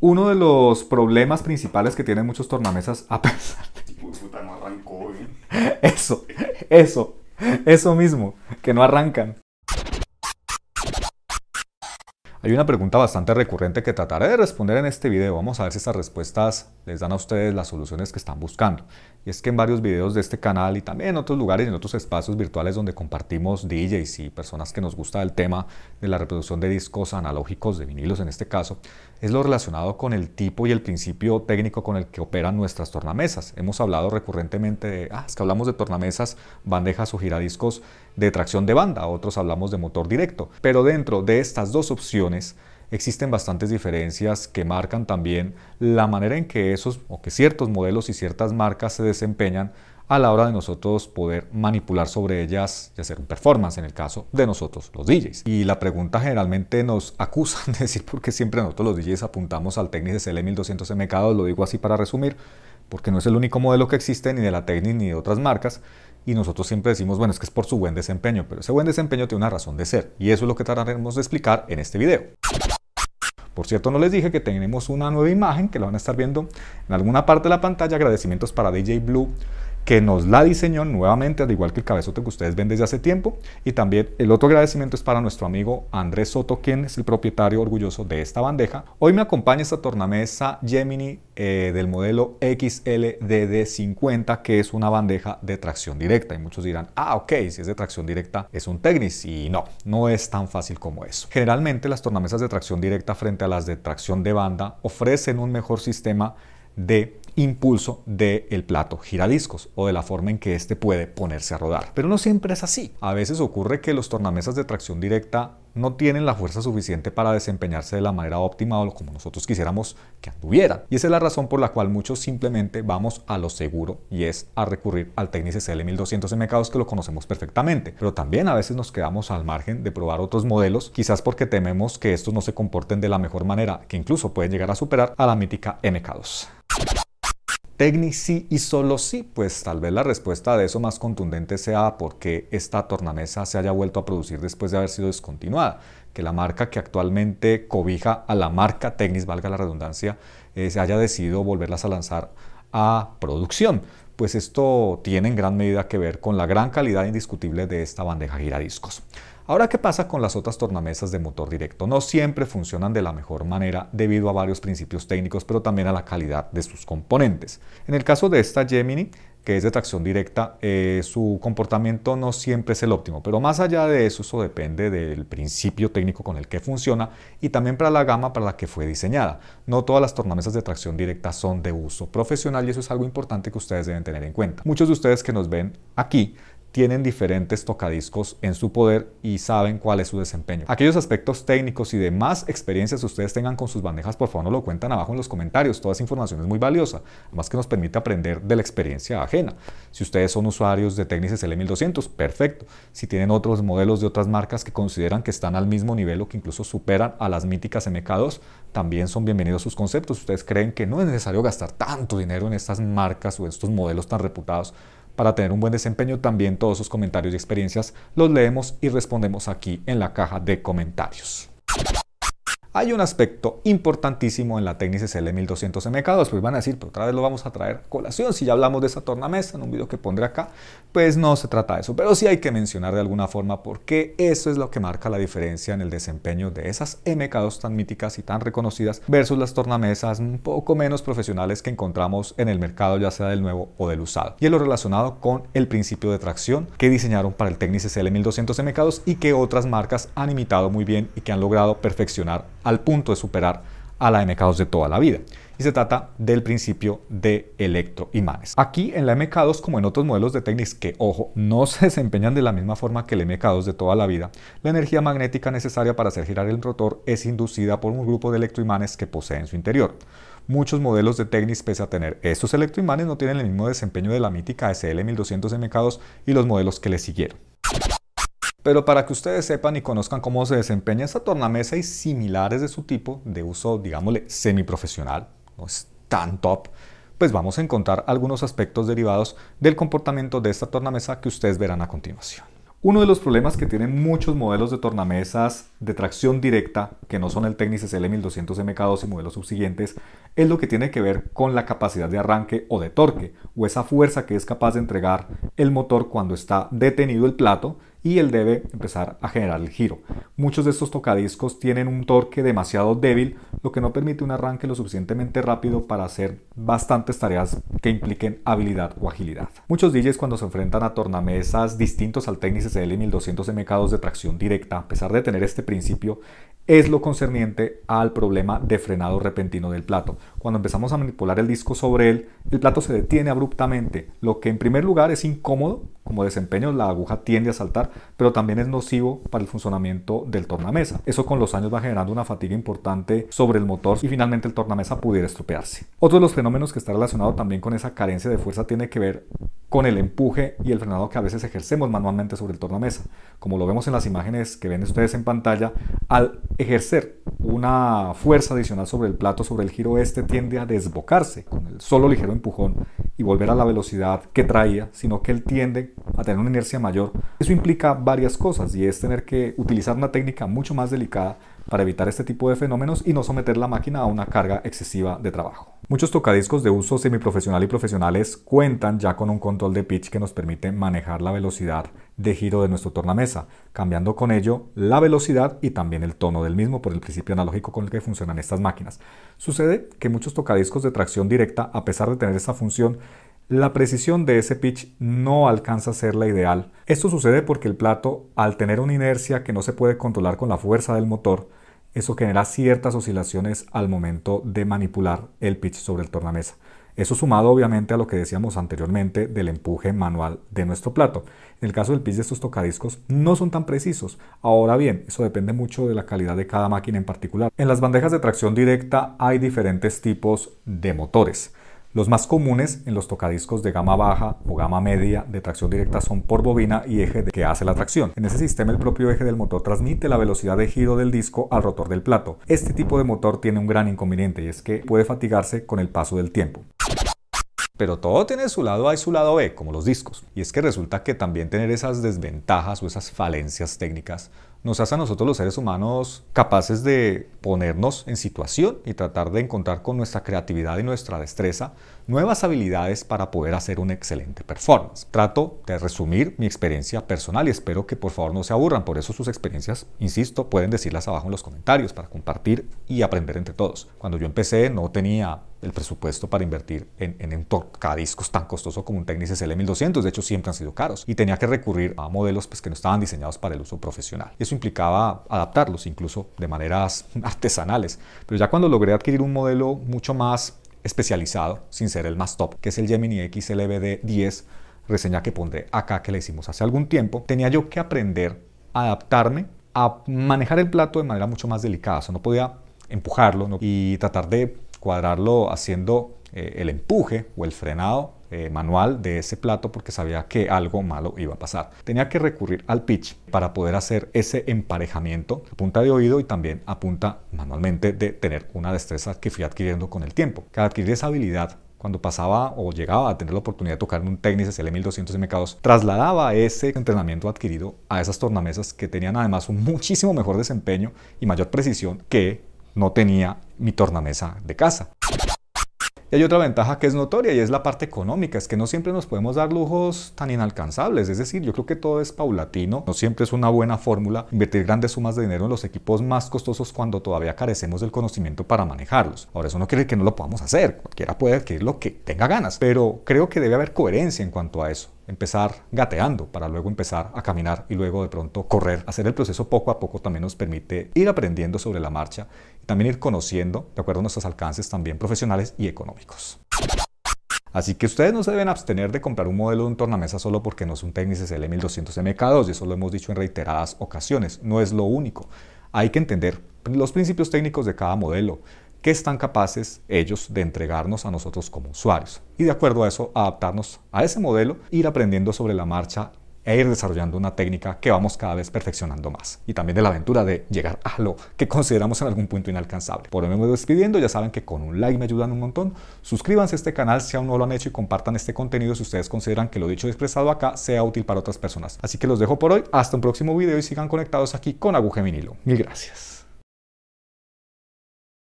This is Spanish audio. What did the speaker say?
Uno de los problemas principales que tienen muchos tornamesas, a pesar Puta, no arrancó, ¿eh? de eso, eso, eso mismo, que no arrancan. Hay una pregunta bastante recurrente que trataré de responder en este video. Vamos a ver si estas respuestas les dan a ustedes las soluciones que están buscando. Y es que en varios videos de este canal y también en otros lugares y en otros espacios virtuales donde compartimos DJs y personas que nos gusta el tema de la reproducción de discos analógicos, de vinilos en este caso, es lo relacionado con el tipo y el principio técnico con el que operan nuestras tornamesas. Hemos hablado recurrentemente de, ah, es que hablamos de tornamesas, bandejas o giradiscos de tracción de banda, otros hablamos de motor directo. Pero dentro de estas dos opciones, existen bastantes diferencias que marcan también la manera en que esos o que ciertos modelos y ciertas marcas se desempeñan a la hora de nosotros poder manipular sobre ellas y hacer un performance en el caso de nosotros los DJs. Y la pregunta generalmente nos acusan de decir por qué siempre nosotros los DJs apuntamos al Technics SL1200 MK2, lo digo así para resumir, porque no es el único modelo que existe ni de la Technics ni de otras marcas, y nosotros siempre decimos, bueno, es que es por su buen desempeño, pero ese buen desempeño tiene una razón de ser, y eso es lo que trataremos de explicar en este video. Por cierto, no les dije que tenemos una nueva imagen que la van a estar viendo en alguna parte de la pantalla. Agradecimientos para DJ Blue que nos la diseñó nuevamente, al igual que el cabezote que ustedes ven desde hace tiempo. Y también el otro agradecimiento es para nuestro amigo Andrés Soto, quien es el propietario orgulloso de esta bandeja. Hoy me acompaña esta tornamesa Gemini eh, del modelo XLDD50, que es una bandeja de tracción directa. Y muchos dirán, ah, ok, si es de tracción directa es un Technics. Y no, no es tan fácil como eso. Generalmente las tornamesas de tracción directa frente a las de tracción de banda ofrecen un mejor sistema de impulso del plato giradiscos o de la forma en que éste puede ponerse a rodar. Pero no siempre es así. A veces ocurre que los tornamesas de tracción directa no tienen la fuerza suficiente para desempeñarse de la manera óptima o como nosotros quisiéramos que anduvieran. Y esa es la razón por la cual muchos simplemente vamos a lo seguro y es a recurrir al Technics SL1200 MK2 que lo conocemos perfectamente. Pero también a veces nos quedamos al margen de probar otros modelos, quizás porque tememos que estos no se comporten de la mejor manera, que incluso pueden llegar a superar a la mítica MK2. Technics sí y solo sí, pues tal vez la respuesta de eso más contundente sea porque esta tornamesa se haya vuelto a producir después de haber sido descontinuada, que la marca que actualmente cobija a la marca Technics, valga la redundancia, eh, se haya decidido volverlas a lanzar a producción. Pues esto tiene en gran medida que ver con la gran calidad indiscutible de esta bandeja giradiscos. Ahora, ¿qué pasa con las otras tornamesas de motor directo? No siempre funcionan de la mejor manera debido a varios principios técnicos, pero también a la calidad de sus componentes. En el caso de esta Gemini, que es de tracción directa, eh, su comportamiento no siempre es el óptimo, pero más allá de eso, eso depende del principio técnico con el que funciona y también para la gama para la que fue diseñada. No todas las tornamesas de tracción directa son de uso profesional y eso es algo importante que ustedes deben tener en cuenta. Muchos de ustedes que nos ven aquí tienen diferentes tocadiscos en su poder y saben cuál es su desempeño. Aquellos aspectos técnicos y demás experiencias que ustedes tengan con sus bandejas, por favor no lo cuentan abajo en los comentarios. Toda esa información es muy valiosa, además que nos permite aprender de la experiencia ajena. Si ustedes son usuarios de Technics SL1200, perfecto. Si tienen otros modelos de otras marcas que consideran que están al mismo nivel o que incluso superan a las míticas MK2, también son bienvenidos sus conceptos. Ustedes creen que no es necesario gastar tanto dinero en estas marcas o estos modelos tan reputados para tener un buen desempeño, también todos sus comentarios y experiencias los leemos y respondemos aquí en la caja de comentarios. Hay un aspecto importantísimo en la Technics SL1200 MK2, pues van a decir, pero otra vez lo vamos a traer colación, si ya hablamos de esa tornamesa en un video que pondré acá, pues no se trata de eso, pero sí hay que mencionar de alguna forma porque eso es lo que marca la diferencia en el desempeño de esas MK2 tan míticas y tan reconocidas versus las tornamesas un poco menos profesionales que encontramos en el mercado ya sea del nuevo o del usado. Y es lo relacionado con el principio de tracción que diseñaron para el Technics SL1200 MK2 y que otras marcas han imitado muy bien y que han logrado perfeccionar al punto de superar a la MK2 de toda la vida. Y se trata del principio de electroimanes. Aquí en la MK2, como en otros modelos de Technics que, ojo, no se desempeñan de la misma forma que el MK2 de toda la vida, la energía magnética necesaria para hacer girar el rotor es inducida por un grupo de electroimanes que posee en su interior. Muchos modelos de Technics, pese a tener estos electroimanes, no tienen el mismo desempeño de la mítica SL1200 MK2 y los modelos que le siguieron. Pero para que ustedes sepan y conozcan cómo se desempeña esta tornamesa y similares de su tipo, de uso, digámosle, semiprofesional, no es tan top, pues vamos a encontrar algunos aspectos derivados del comportamiento de esta tornamesa que ustedes verán a continuación. Uno de los problemas que tienen muchos modelos de tornamesas de tracción directa, que no son el Technics SL1200MK2 y modelos subsiguientes, es lo que tiene que ver con la capacidad de arranque o de torque, o esa fuerza que es capaz de entregar el motor cuando está detenido el plato y él debe empezar a generar el giro. Muchos de estos tocadiscos tienen un torque demasiado débil, lo que no permite un arranque lo suficientemente rápido para hacer bastantes tareas que impliquen habilidad o agilidad. Muchos DJs cuando se enfrentan a tornamesas distintos al Technics SL 1200 MK2 de tracción directa, a pesar de tener este principio, es lo concerniente al problema de frenado repentino del plato. Cuando empezamos a manipular el disco sobre él, el plato se detiene abruptamente, lo que en primer lugar es incómodo, como desempeño la aguja tiende a saltar, pero también es nocivo para el funcionamiento del tornamesa. Eso con los años va generando una fatiga importante sobre el motor y finalmente el tornamesa pudiera estropearse. Otro de los fenómenos que está relacionado también con esa carencia de fuerza tiene que ver con el empuje y el frenado que a veces ejercemos manualmente sobre el tornamesa. Como lo vemos en las imágenes que ven ustedes en pantalla, al ejercer una fuerza adicional sobre el plato, sobre el giro este, tiende a desbocarse con el solo ligero empujón y volver a la velocidad que traía, sino que él tiende a tener una inercia mayor. Eso implica varias cosas y es tener que utilizar una técnica mucho más delicada para evitar este tipo de fenómenos y no someter la máquina a una carga excesiva de trabajo. Muchos tocadiscos de uso semiprofesional y profesionales cuentan ya con un control de pitch que nos permite manejar la velocidad de giro de nuestro tornamesa, cambiando con ello la velocidad y también el tono del mismo por el principio analógico con el que funcionan estas máquinas. Sucede que muchos tocadiscos de tracción directa, a pesar de tener esa función, la precisión de ese pitch no alcanza a ser la ideal. Esto sucede porque el plato, al tener una inercia que no se puede controlar con la fuerza del motor, eso genera ciertas oscilaciones al momento de manipular el pitch sobre el tornamesa. Eso sumado obviamente a lo que decíamos anteriormente del empuje manual de nuestro plato. En el caso del pitch de estos tocadiscos no son tan precisos. Ahora bien, eso depende mucho de la calidad de cada máquina en particular. En las bandejas de tracción directa hay diferentes tipos de motores. Los más comunes en los tocadiscos de gama baja o gama media de tracción directa son por bobina y eje que hace la tracción. En ese sistema el propio eje del motor transmite la velocidad de giro del disco al rotor del plato. Este tipo de motor tiene un gran inconveniente y es que puede fatigarse con el paso del tiempo. Pero todo tiene su lado A y su lado B, como los discos. Y es que resulta que también tener esas desventajas o esas falencias técnicas nos hace a nosotros los seres humanos capaces de ponernos en situación y tratar de encontrar con nuestra creatividad y nuestra destreza nuevas habilidades para poder hacer un excelente performance. Trato de resumir mi experiencia personal y espero que por favor no se aburran. Por eso sus experiencias, insisto, pueden decirlas abajo en los comentarios para compartir y aprender entre todos. Cuando yo empecé no tenía el presupuesto para invertir en, en un tocadiscos tan costoso como un Technics SL1200. De hecho, siempre han sido caros. Y tenía que recurrir a modelos pues, que no estaban diseñados para el uso profesional. Eso implicaba adaptarlos incluso de maneras artesanales. Pero ya cuando logré adquirir un modelo mucho más especializado, sin ser el más top, que es el Gemini XLBD 10, reseña que pondré acá que le hicimos hace algún tiempo, tenía yo que aprender a adaptarme a manejar el plato de manera mucho más delicada. O no podía empujarlo y tratar de cuadrarlo haciendo eh, el empuje o el frenado eh, manual de ese plato porque sabía que algo malo iba a pasar. Tenía que recurrir al pitch para poder hacer ese emparejamiento a punta de oído y también a punta manualmente de tener una destreza que fui adquiriendo con el tiempo. Cada adquirir esa habilidad cuando pasaba o llegaba a tener la oportunidad de tocar un Technics SL1200 MK2, trasladaba ese entrenamiento adquirido a esas tornamesas que tenían además un muchísimo mejor desempeño y mayor precisión que no tenía mi tornamesa de casa. Y hay otra ventaja que es notoria y es la parte económica, es que no siempre nos podemos dar lujos tan inalcanzables, es decir, yo creo que todo es paulatino, no siempre es una buena fórmula invertir grandes sumas de dinero en los equipos más costosos cuando todavía carecemos del conocimiento para manejarlos. Ahora eso no quiere que no lo podamos hacer, cualquiera puede adquirir lo que tenga ganas, pero creo que debe haber coherencia en cuanto a eso empezar gateando para luego empezar a caminar y luego de pronto correr. Hacer el proceso poco a poco también nos permite ir aprendiendo sobre la marcha también ir conociendo, de acuerdo a nuestros alcances también profesionales y económicos. Así que ustedes no se deben abstener de comprar un modelo de un tornamesa solo porque no es un Technics SL1200 MK2, y eso lo hemos dicho en reiteradas ocasiones, no es lo único. Hay que entender los principios técnicos de cada modelo, que están capaces ellos de entregarnos a nosotros como usuarios. Y de acuerdo a eso, adaptarnos a ese modelo, ir aprendiendo sobre la marcha e ir desarrollando una técnica que vamos cada vez perfeccionando más. Y también de la aventura de llegar a lo que consideramos en algún punto inalcanzable. Por hoy me voy despidiendo, ya saben que con un like me ayudan un montón. Suscríbanse a este canal si aún no lo han hecho y compartan este contenido si ustedes consideran que lo dicho y expresado acá sea útil para otras personas. Así que los dejo por hoy, hasta un próximo video y sigan conectados aquí con Aguja Vinilo. Mil gracias.